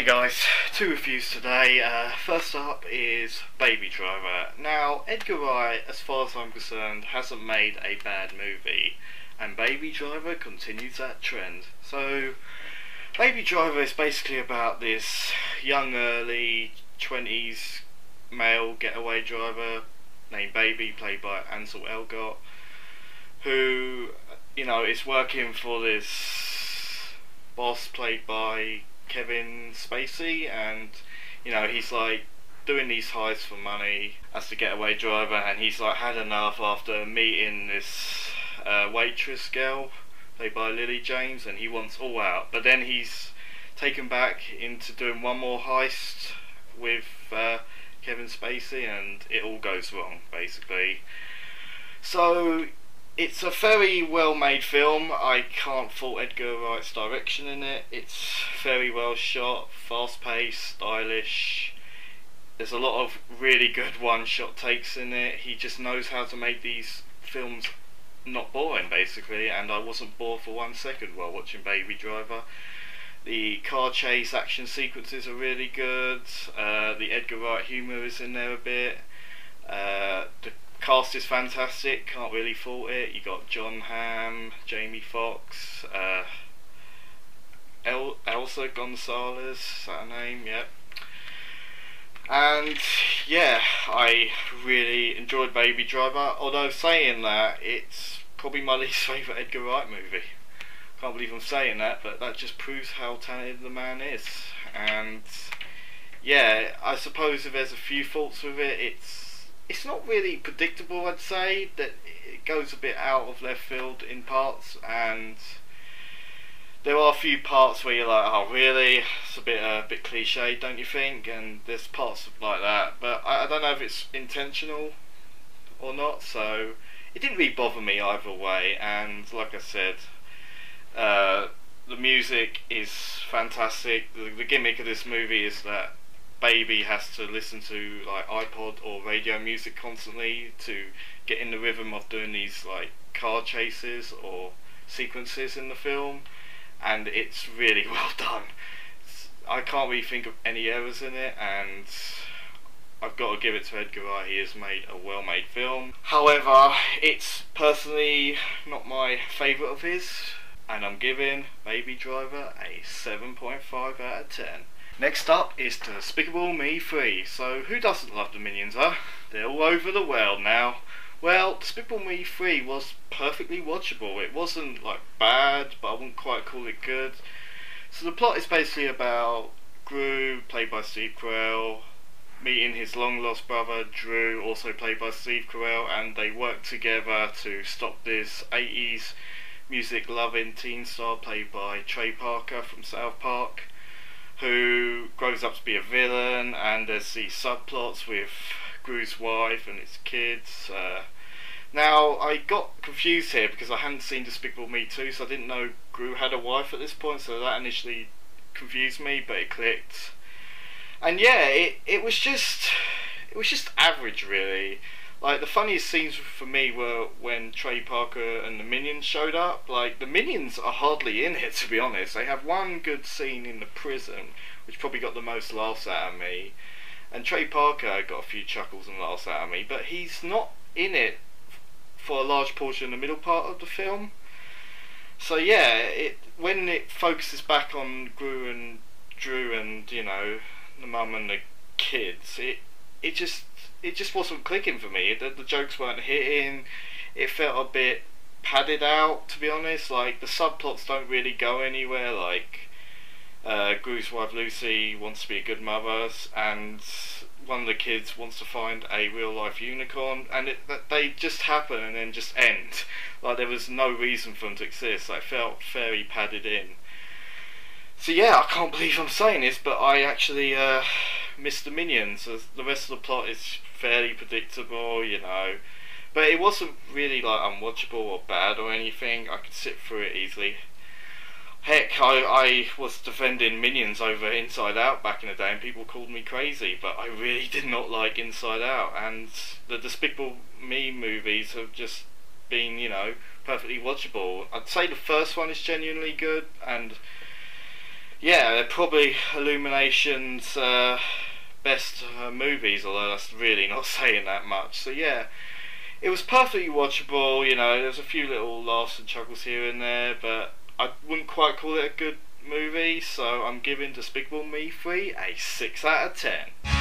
Hey guys, two reviews today. Uh, first up is Baby Driver. Now, Edgar Wright, as far as I'm concerned, hasn't made a bad movie, and Baby Driver continues that trend. So, Baby Driver is basically about this young, early 20s male getaway driver named Baby, played by Ansel Elgort, who, you know, is working for this boss played by Kevin Spacey, and you know he's like doing these heists for money as the getaway driver, and he's like had enough after meeting this uh, waitress girl played by Lily James, and he wants all out. But then he's taken back into doing one more heist with uh, Kevin Spacey, and it all goes wrong basically. So it's a very well made film. I can't fault Edgar Wright's direction in it. It's very well shot, fast paced, stylish. There's a lot of really good one shot takes in it. He just knows how to make these films not boring basically and I wasn't bored for one second while watching Baby Driver. The car chase action sequences are really good. Uh, the Edgar Wright humour is in there a bit. Uh, the cast is fantastic. Can't really fault it. You got Jon Hamm, Jamie Foxx, uh, El- Elsa Gonzalez. Is that her name? Yep. And yeah, I really enjoyed Baby Driver. Although saying that, it's probably my least favourite Edgar Wright movie. Can't believe I'm saying that, but that just proves how talented the man is. And yeah, I suppose if there's a few faults with it, it's it's not really predictable. I'd say that it goes a bit out of left field in parts, and there are a few parts where you're like, oh really? It's a bit a uh, bit cliche, don't you think? And there's parts like that, but I, I don't know if it's intentional or not. So it didn't really bother me either way. And like I said, uh, the music is fantastic. The, the gimmick of this movie is that baby has to listen to like iPod or radio music constantly to get in the rhythm of doing these like car chases or sequences in the film, and it's really well done. I can't really think of any errors in it, and I've got to give it to Edgar Wright. He has made a well-made film. However, it's personally not my favourite of his, and I'm giving Baby Driver a 7.5 out of 10. Next up is Despicable Me 3. So, who doesn't love the Minions, huh? They're all over the world now. Well, Despicable Me 3 was perfectly watchable. It wasn't, like, bad, but I wouldn't quite call it good. So the plot is basically about Gru, played by Steve Carell, meeting his long-lost brother, Dru, also played by Steve Carell, and they work together to stop this 80s music-loving teen star played by Trey Parker from South Park who grows up to be a villain, and there's these subplots with Gru's wife and his kids. Uh, now, I got confused here because I hadn't seen Despicable Me 2, so I didn't know Gru had a wife at this point, so that initially confused me, but it clicked. And yeah, it, it was just it was just average really. Like the funniest scenes for me were when Trey Parker and the Minions showed up. Like the Minions are hardly in it to be honest. They have one good scene in the prison, which probably got the most laughs out of me. And Trey Parker got a few chuckles and laughs out of me, but he's not in it for a large portion of the middle part of the film. So yeah, it when it focuses back on Gru and Dru and you know the mum and the kids, it it just it just wasn't clicking for me. The, the jokes weren't hitting. It felt a bit padded out, to be honest. Like the subplots don't really go anywhere. Like uh, Gru's wife Lucy wants to be a good mother, and one of the kids wants to find a real life unicorn, and it, they just happen and then just end. Like there was no reason for them to exist. I felt very padded in. So yeah, I can't believe I'm saying this, but I actually uh, missed the minions. The rest of the plot is fairly predictable, you know. But it wasn't really like unwatchable or bad or anything. I could sit through it easily. Heck, I, I was defending Minions over Inside Out back in the day, and people called me crazy. But I really did not like Inside Out, and the Despicable Me movies have just been, you know, perfectly watchable. I'd say the first one is genuinely good, and yeah, they're probably Illumination's uh, best uh, movies, although that's really not saying that much. So yeah, it was perfectly watchable. You know, there's a few little laughs and chuckles here and there, but I wouldn't quite call it a good movie. So I'm giving Despicable Me 3 a 6 out of 10.